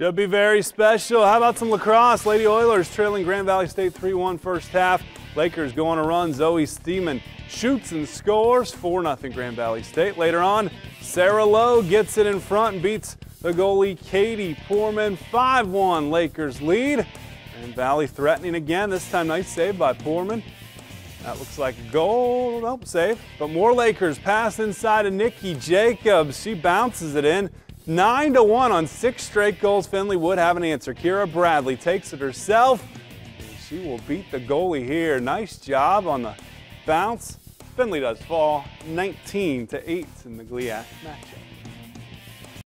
Should be very special. How about some lacrosse? Lady Oilers trailing Grand Valley State 3-1 first half. Lakers go on a run. Zoe Steeman shoots and scores 4-0 Grand Valley State. Later on, Sarah Lowe gets it in front and beats the goalie Katie Poorman. 5-1 Lakers lead. And Valley threatening again. This time nice save by Poorman. That looks like a goal. Nope, save. But more Lakers pass inside of Nikki Jacobs. She bounces it in. 9 to 1 on six straight goals. Findlay would have an answer. Kira Bradley takes it herself. She will beat the goalie here. Nice job on the bounce. Findlay does fall 19 to 8 in the GLIAC matchup.